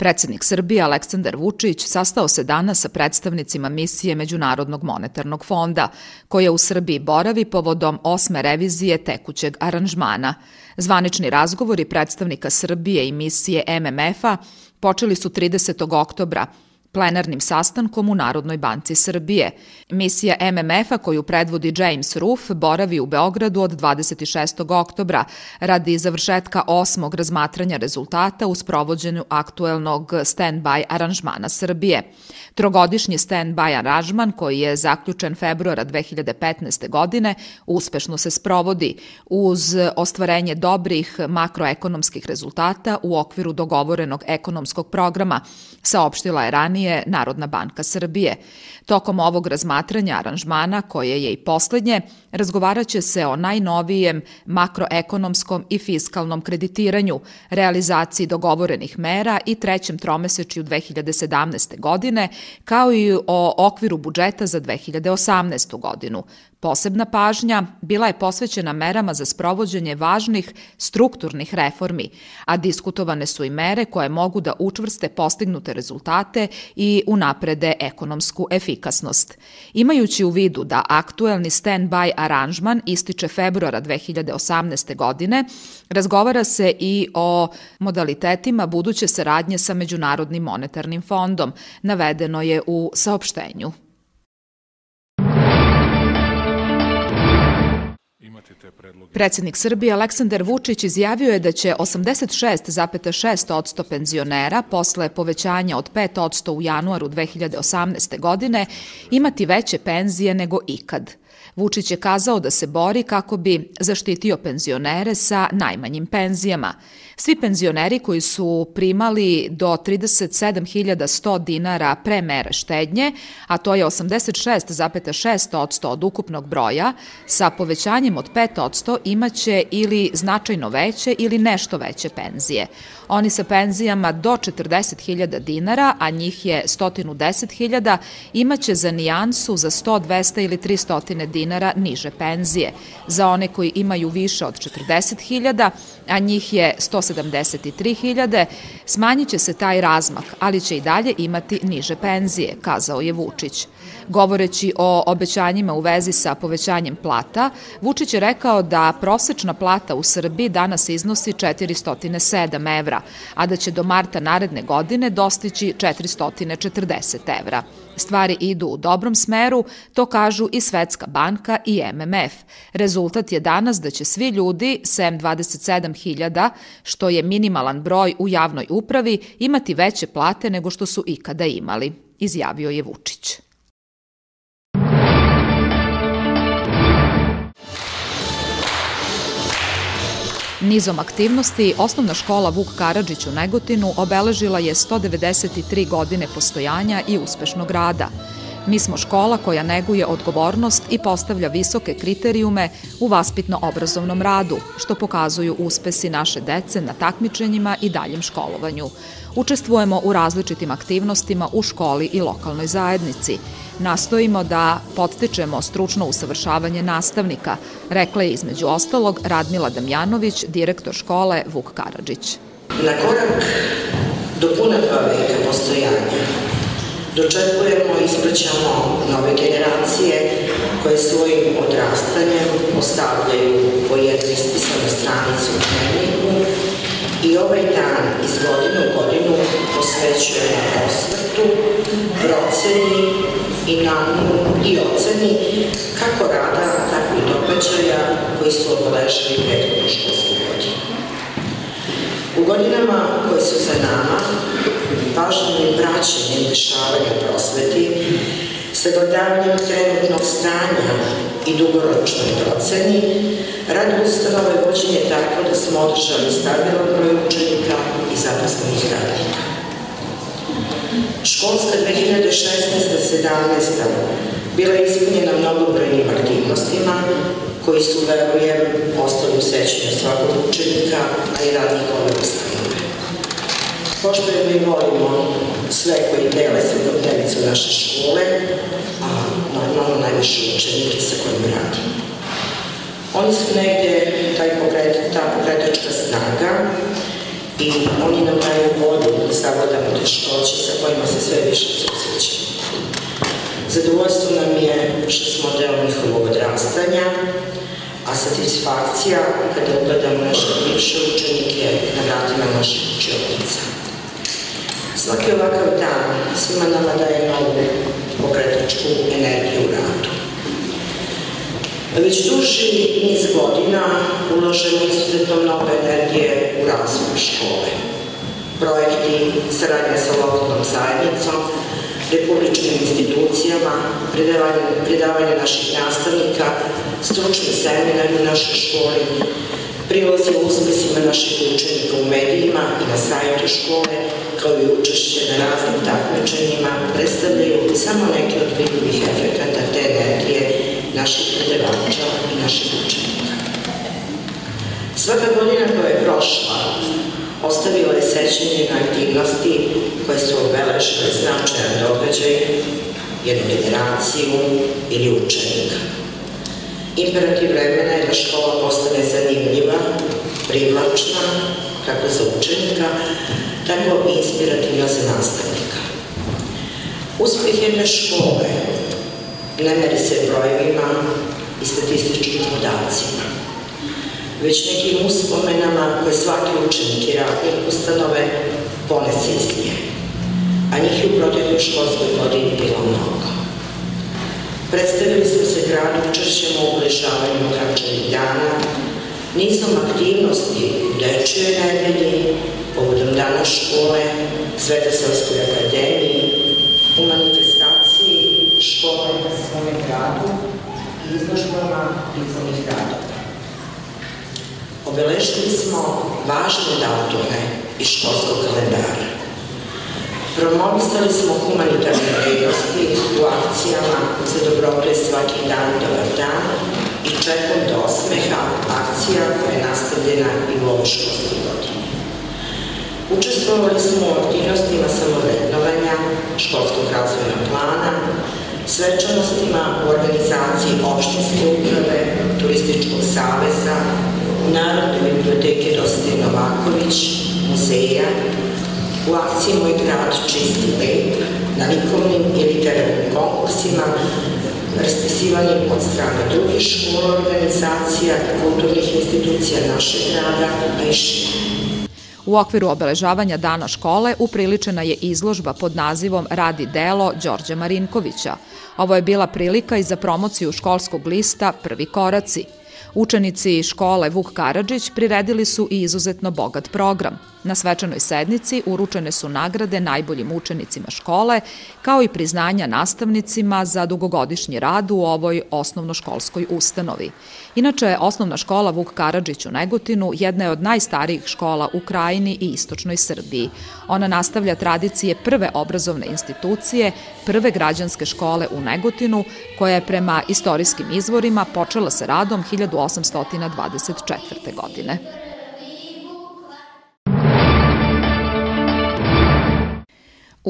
Predsednik Srbije Aleksandar Vučić sastao se danas sa predstavnicima misije Međunarodnog monetarnog fonda, koja u Srbiji boravi povodom osme revizije tekućeg aranžmana. Zvanični razgovori predstavnika Srbije i misije MMF-a počeli su 30. oktobra, plenarnim sastankom u Narodnoj banci Srbije. Misija MMF-a koju predvodi James Roof boravi u Beogradu od 26. oktobra radi završetka osmog razmatranja rezultata u sprovođenju aktuelnog stand-by aranžmana Srbije. Trogodišnji stand-by aranžman koji je zaključen februara 2015. godine uspešno se sprovodi uz ostvarenje dobrih makroekonomskih rezultata u okviru dogovorenog ekonomskog programa, saopštila je ranije Narodna banka Srbije. Tokom ovog razmatranja aranžmana, koje je i poslednje, razgovaraće se o najnovijem makroekonomskom i fiskalnom kreditiranju, realizaciji dogovorenih mera i trećem tromesečju 2017. godine, kao i o okviru budžeta za 2018. godinu. Posebna pažnja bila je posvećena merama za sprovođenje važnih strukturnih reformi, a diskutovane su i mere koje mogu da učvrste postignute rezultate i unaprede ekonomsku efikasnost. Imajući u vidu da aktuelni stand-by aranžman ističe februara 2018. godine, razgovara se i o modalitetima buduće saradnje sa Međunarodnim monetarnim fondom, navedeno je u saopštenju. Predsednik Srbije Aleksandar Vučić izjavio je da će 86,6% penzionera posle povećanja od 5% u januaru 2018. godine imati veće penzije nego ikad. Vučić je kazao da se bori kako bi zaštitio penzionere sa najmanjim penzijama. Svi penzioneri koji su primali do 37.100 dinara pre mere štednje, a to je 86,6% od ukupnog broja, sa povećanjem od 5% imaće ili značajno veće ili nešto veće penzije. Oni sa penzijama do 40.000 dinara, a njih je 110.000, imaće za nijansu za 100, 200 ili 300 dinara niže penzije. Za one koji imaju više od 40.000, a njih je 173.000, smanjit će se taj razmak, ali će i dalje imati niže penzije, kazao je Vučić. Govoreći o obećanjima u vezi sa povećanjem plata, Vučić je rekao da prosečna plata u Srbiji danas iznosi 407 evra, a da će do marta naredne godine dostići 440 evra. Stvari idu u dobrom smeru, to kažu i Svetska banka i MMF. Rezultat je danas da će svi ljudi, sem 27.000, što je minimalan broj u javnoj upravi, imati veće plate nego što su ikada imali, izjavio je Vučić. Nizom aktivnosti, osnovna škola Vuk Karadžić u Negotinu obeležila je 193 godine postojanja i uspešnog rada. Mi smo škola koja neguje odgovornost i postavlja visoke kriterijume u vaspitno-obrazovnom radu, što pokazuju uspesi naše dece na takmičenjima i daljem školovanju. Učestvujemo u različitim aktivnostima u školi i lokalnoj zajednici. Nastojimo da podstičemo stručno usavršavanje nastavnika, rekla je između ostalog Radmila Damjanović, direktor škole Vuk Karadžić. Na korak do puna dva veka postojanja dočekujemo i ispraćamo nove generacije koje svojim odrastanjem ostavljaju po jednu ispisanu stranicu u dnevniku i ovaj dan iz godine u godinu posvećujemo osvrtu, proceni i namu i oceni kako rada, tako i događaja koji su obeležili prethodnu školsku godinu. U godinama koje su za nama, važnim praćenjem dešavanja prosveti, sagledavanjem trenutnog stanja i dugoročnoj proceni, rad ustanove vođen je tako da smo održali stabilan broj učenika i zaposlenih radnika. Školska 2016-17 bila je ispunjena mnogobrojnim aktivnostima koji su, verujem, ostali u sećanju svakog učenika, a i radnika ove ustanove. Poštujemo i volimo sve koji dele sredovnjevicu naše škole, a normalno najviše učenike sa kojim radimo. Oni su negde taj pokret, ta pokretačka snaga i oni nam daju vodu da savladamo teškoće sa kojima se sve više susrećemo. Zadovoljstvo nam je što smo deo njihovog odrastanja, a satisfakcija kada ugledam naše bivše učenike na vratima naših učionica. Svaki ovakav dan svima nama daje novu pokretačku energiju u radu. Već duži niz godina ulažemo izuzetno mnogo energije u razvoj škole. Projekti, saradnja sa lokalnom zajednicom, republičkim institucijama, predavanje, predavanje naših nastavnika, stručni seminari u našoj školi, prilozi u uspesima naših učenika u medijima i na sajtu škole, kao i učešće na raznim takmičenjima, predstavljaju samo neke od vidljivih efekata te energije naših predavača i naših učenika. Svaka godina koja je prošla ostavila je sećanje na aktivnosti koje su obeležile značajan događaj, jednu generaciju ili učenika. Imperativ vremena je da škola postane zanimljiva, privlačna, kako za učenika, tako i inspirativna za nastavnika. Uspeh jedne škole ne meri se brojevima i statističkim podacima, već nekim uspomenama koje svaki učenik i radnik ustanove ponese iz nje, a njih je u protekloj školskoj godini bilo mnogo. Predstavili smo se gradu učešćem u obležavanju Okračevih dana, nizom aktivnosti u Dečijoj nedelji, povodom dana škole, Svetosavskoj akademiji, u manifestaciji škole gradu i izložbama likovnih radova. Obeležili smo važne datume iz školskog kalendara. Promovisali smo humanitarne vrednosti u akcijama za dobrobre svaki dan dobar dan i čekom do osmeha akcija koja je nastavljena i u ovoj školskoj godini. Učestvovali smo u aktivnostima samovrednovanja, školskog razvojnog plana, svečanostima u organizaciji opštinske uprave, turističkog saveza, Narodne biblioteke Rosite Novaković, muzeja, u akciji Moj grad čisti lep, na likovnim i literarnim konkursima, raspisivanjem od strane drugih škola, organizacija kulturnih institucija našeg grada, a i šire. U okviru obeležavanja Dana škole upriličena je izložba pod nazivom Radi delo Đorđa Marinkovića. Ovo je bila prilika i za promociju školskog lista Prvi koraci – Učenici škole Vuk Karadžić priredili su i izuzetno bogat program. Na svečanoj sednici uručene su nagrade najboljim učenicima škole, kao i priznanja nastavnicima za dugogodišnji rad u ovoj osnovnoškolskoj ustanovi. Inače, osnovna škola Vuk Karadžić u Negotinu jedna je od najstarijih škola u krajini i istočnoj Srbiji. Ona nastavlja tradicije prve obrazovne institucije, prve građanske škole u Negotinu, koja je prema istorijskim izvorima počela sa radom 1824. godine.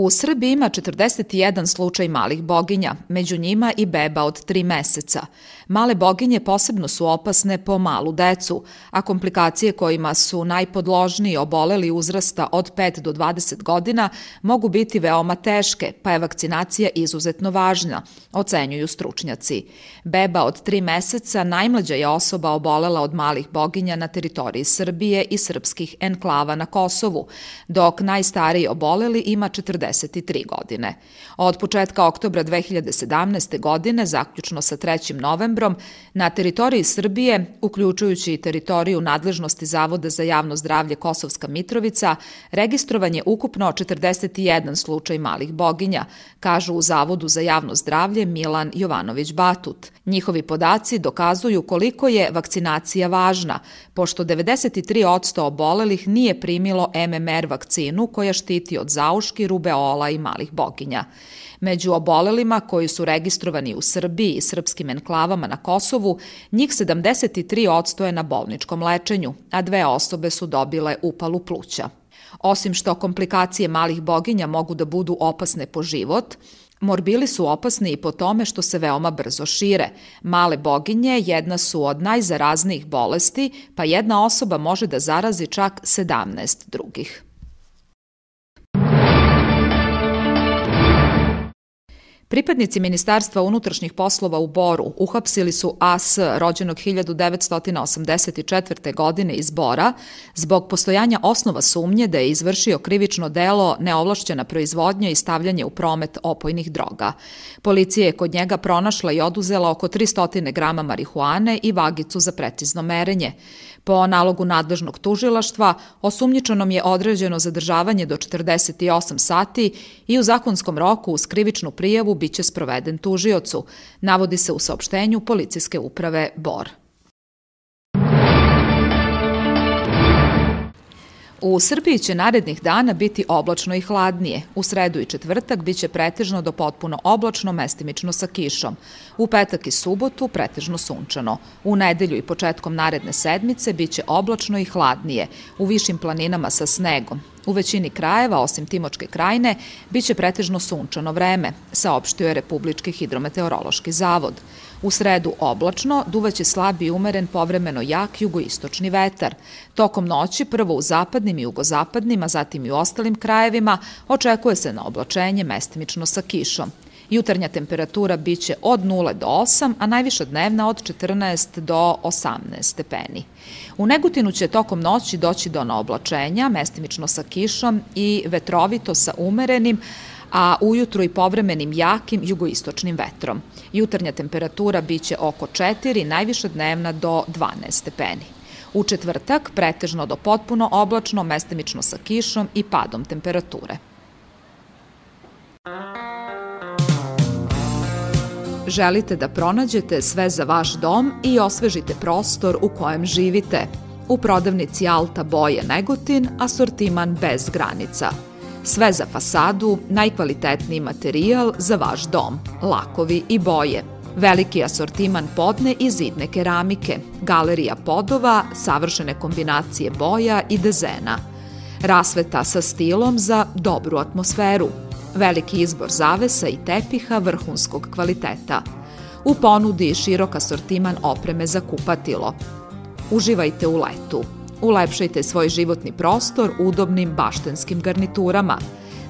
U Srbiji ima 41 slučaj malih boginja, među njima i beba od 3 meseca. Male boginje posebno su opasne po malu decu, a komplikacije kojima su najpodložniji oboleli uzrasta od 5 do 20 godina mogu biti veoma teške, pa je vakcinacija izuzetno važna, ocenjuju stručnjaci. Beba od 3 meseca najmlađa je osoba obolela od malih boginja na teritoriji Srbije i srpskih enklava na Kosovu, dok najstariji oboleli ima 43 godine. Od početka oktobra 2017. godine, zaključno sa 3. novembrom, na teritoriji Srbije, uključujući i teritoriju nadležnosti Zavoda za javno zdravlje Kosovska Mitrovica, registrovan je ukupno 41 slučaj malih boginja, kažu u Zavodu za javno zdravlje Milan Jovanović Batut. Njihovi podaci dokazuju koliko je vakcinacija važna, pošto 93% obolelih nije primilo MMR vakcinu koja štiti od zauški, rubeola i malih boginja. Među obolelima koji su registrovani u Srbiji i srpskim enklavama na Kosovu, njih 73 odstoje na bolničkom lečenju, a dve osobe su dobile upalu pluća. Osim što komplikacije malih boginja mogu da budu opasne po život, Morbili su opasni i po tome što se veoma brzo šire. Male boginje jedna su od najzaraznijih bolesti, pa jedna osoba može da zarazi čak 17 drugih. Pripadnici Ministarstva unutrašnjih poslova u Boru uhapsili su AS rođenog 1984. godine iz Bora zbog postojanja osnova sumnje da je izvršio krivično delo neovlašćena proizvodnja i stavljanje u promet opojnih droga. Policija je kod njega pronašla i oduzela oko 300 grama marihuane i vagicu za precizno merenje. Po nalogu nadležnog tužilaštva, osumnjičenom je određeno zadržavanje do 48 sati i u zakonskom roku uz krivičnu prijavu biće sproveden tužiocu, navodi se u saopštenju policijske uprave Bor. U Srbiji će narednih dana biti oblačno i hladnije. U sredu i četvrtak biće pretežno do potpuno oblačno, mestimično sa kišom. U petak i subotu pretežno sunčano. U nedelju i početkom naredne sedmice biće oblačno i hladnije, u višim planinama sa snegom. U većini krajeva, osim Timočke krajine, biće pretežno sunčano vreme, saopštio je Republički hidrometeorološki zavod. U sredu oblačno, duvaće slab i umeren povremeno jak jugoistočni vetar. Tokom noći, prvo u zapadnim i jugozapadnim, a zatim i u ostalim krajevima, očekuje se na oblačenje mestimično sa kišom. Jutarnja temperatura biće od 0 do 8, a najviša dnevna od 14 do 18 stepeni. U Negutinu će tokom noći doći do naoblačenja, mestimično sa kišom i vetrovito sa umerenim, a ujutru i povremenim jakim jugoistočnim vetrom. Jutarnja temperatura biće oko 4, najviša dnevna do 12 stepeni. U četvrtak pretežno do potpuno oblačno, mestimično sa kišom i padom temperature. Želite da pronađete sve za vaš dom i osvežite prostor u kojem živite. U prodavnici Alta Boje Negotin, asortiman bez granica – Sve za fasadu, najkvalitetniji materijal za vaš dom, lakovi i boje. Veliki asortiman podne i zidne keramike, galerija podova, savršene kombinacije boja i dezena. Rasveta sa stilom za dobru atmosferu. Veliki izbor zavesa i tepiha vrhunskog kvaliteta. U ponudi širok asortiman opreme za kupatilo. Uživajte u letu. Ulepšajte svoj životni prostor udobnim baštenskim garniturama.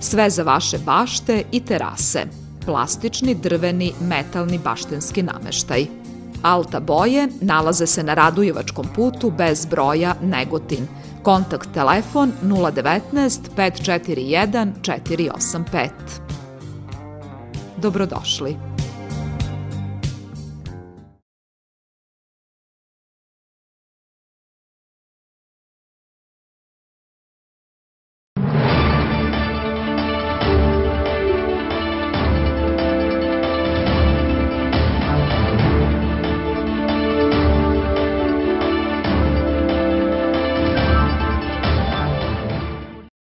Sve za vaše bašte i terase. Plastični, drveni, metalni baštenski nameštaj. Alta boje nalaze se na Radujevačkom putu bez broja Negotin. Kontakt telefon 019 541 485. Dobrodošli.